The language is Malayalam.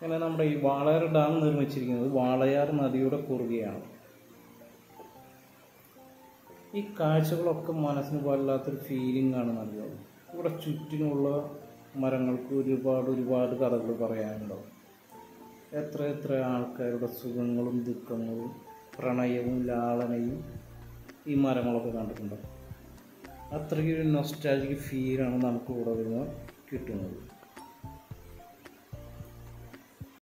അങ്ങനെ നമ്മുടെ ഈ വാളയാർ ഡാം നിർമ്മിച്ചിരിക്കുന്നത് വാളയാർ നദിയുടെ കുറുകെയാണ്. ഈ കാഴ്ചകളൊക്കെ മനസ്സിന് വല്ലാത്തൊരു ഫീലിംഗ് ആണ് നൽകുന്നത് ഇവിടെ ചുറ്റിനുള്ള മരങ്ങൾക്ക് ഒരുപാട് ഒരുപാട് കഥകൾ പറയാനുണ്ടാവും. എത്ര എത്ര ആൾക്കാരുടെ സുഖങ്ങളും ദുഃഖങ്ങളും പ്രണയവും ലാളനയും ഈ മരങ്ങളൊക്കെ കണ്ടിട്ടുണ്ടാവും അത്രയ്ക്കൊരു നൊസ്റ്റാജിക് ഫീലാണ് നമുക്ക് ഇവിടെ കിട്ടുന്നത്.